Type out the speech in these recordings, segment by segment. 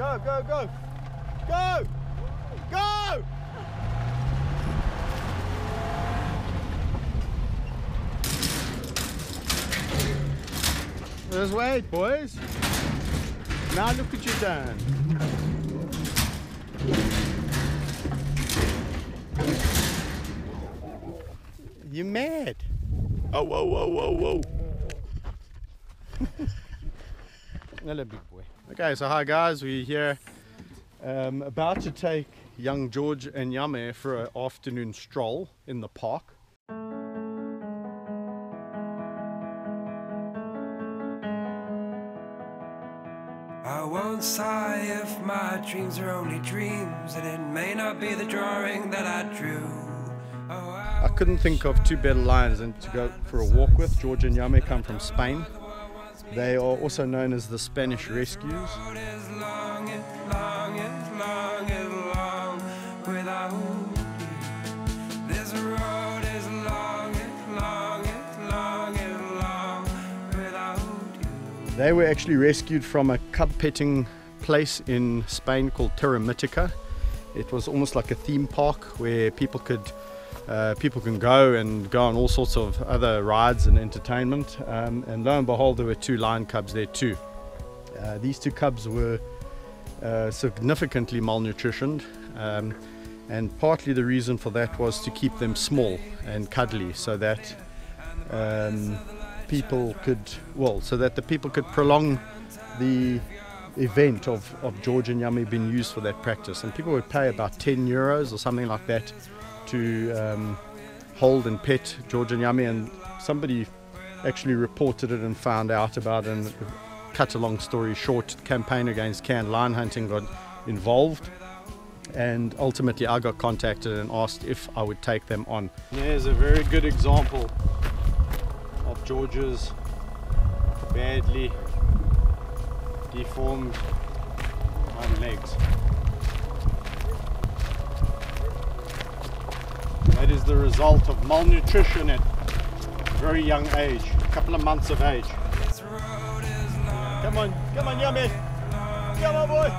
Go, go, go. Go! Go! There's Wade, boys. Now look what you've done. You mad? Oh, whoa, whoa, whoa, whoa. Hello, big boy. Okay, so hi guys, we're here um, about to take young George and Yame for an afternoon stroll in the park. I won't sigh if my dreams are only dreams, and it may not be the drawing that I drew. Oh, I I couldn't think of two better lions than to go for a walk with. George and Yame come from Spain. They are also known as the Spanish Rescues. They were actually rescued from a cub petting place in Spain called Terra Mitica. It was almost like a theme park where people could uh, people can go and go on all sorts of other rides and entertainment. Um, and lo and behold, there were two lion cubs there too. Uh, these two cubs were uh, significantly malnutritioned, um, and partly the reason for that was to keep them small and cuddly, so that um, people could, well, so that the people could prolong the event of, of George and Yame being used for that practice. And people would pay about 10 euros or something like that to um, hold and pet George and Yame. And somebody actually reported it and found out about it. And cut a long story short, campaign against canned lion hunting got involved. And ultimately, I got contacted and asked if I would take them on. There's a very good example of George's badly deformed legs. That is the result of malnutrition at very young age, a couple of months of age. Come on, come on, Yame! Come on, boy!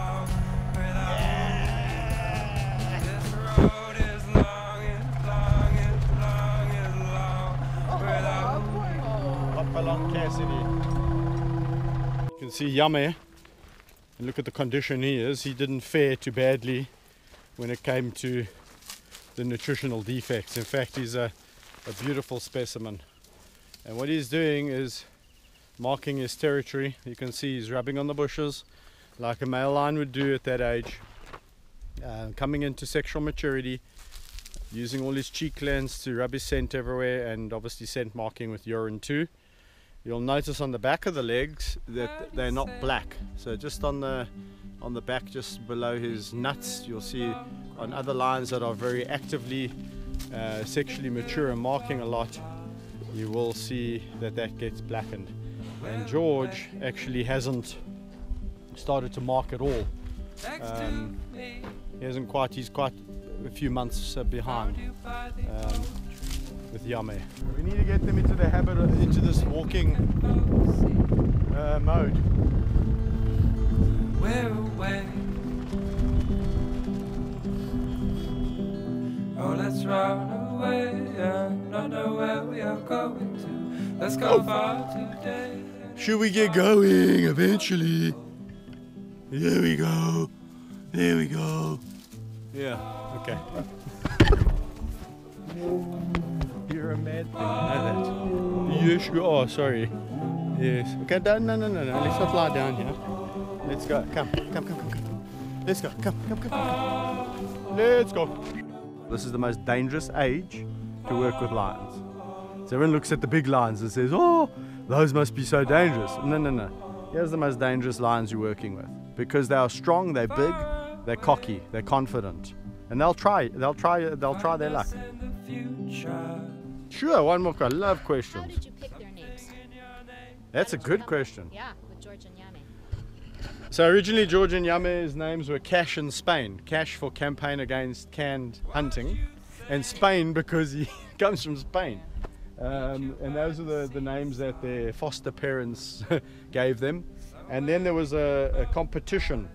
Hop along, Cassidy. You can see Yame, and look at the condition he is. He didn't fare too badly when it came to the nutritional defects. In fact, he's a, a beautiful specimen. And what he's doing is marking his territory. You can see he's rubbing on the bushes like a male lion would do at that age. Uh, coming into sexual maturity, using all his cheek glands to rub his scent everywhere, and obviously scent marking with urine too. You'll notice on the back of the legs that they're not black. So just on the on the back, just below his nuts, you'll see on other lions that are very actively uh, sexually mature and marking a lot, you will see that that gets blackened. And George actually hasn't started to mark at all. Um. He hasn't quite. He's quite a few months uh, behind You by the um, with Yame. We need to get them into the habit, of, into this walking uh, mode. We're away. Oh, run away and not know where we are going to. Let's go oh. far today. Should we get going eventually? There we go. There we go. Yeah. Okay. You're a mad thing. I know that. Yes, you are. Sorry. Yes. Okay. No, no, no, no, no. Let's not lie down here. Let's go. Come, come, come, come, come. Let's go. Come, come, come, come. Let's go. This is the most dangerous age to work with lions. So everyone looks at the big lions and says, "Oh, those must be so dangerous." No, no, no. Here's the most dangerous lions you're working with because they are strong, they're big, they're cocky, they're confident, and they'll try. They'll try. They'll try their luck. In the future. Sure. One more. I love How questions. did you pick their names? That's a good question. Yeah, with George and Yame. So originally, George and Yame's names were Cash in Spain. Cash for campaign against canned hunting, and Spain because he comes from Spain. Um, and those are the, the names that their foster parents gave them. And then there was a, a competition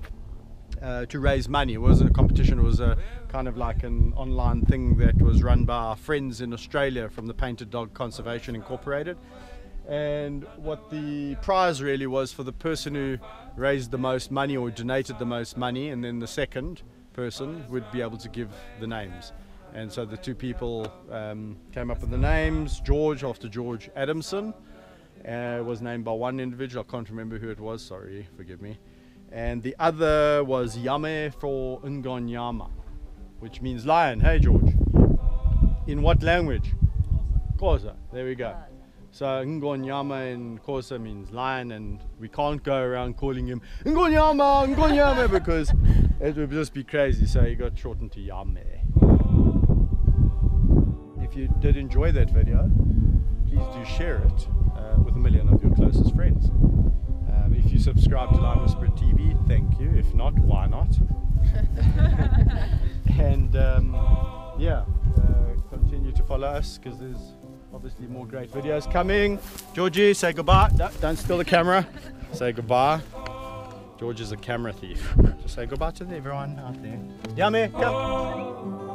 uh, to raise money. It wasn't a competition, it was a kind of like an online thing that was run by our friends in Australia from the Painted Dog Conservation Incorporated. And what the prize really was for the person who raised the most money or donated the most money, and then the second person would be able to give the names. And so the two people um, came up with the names. George, after George Adamson, uh, was named by one individual. I can't remember who it was. Sorry, forgive me. And the other was Yame for Ngonyama, which means lion. Hey, George. In what language? Xhosa. There we go. So Ngonyama in Xhosa means lion, and we can't go around calling him Ngonyama, Ngonyama because it would just be crazy. So he got shortened to Yame. If you did enjoy that video, please do share it uh, with a million of your closest friends. Um, if you subscribe to Lion Whisperer TV, thank you. If not, why not? and um, yeah, uh, continue to follow us because there's obviously more great videos coming. Georgie, say goodbye. Don't steal the camera. say goodbye. George is a camera thief. Just say goodbye to everyone out there. Yame, come.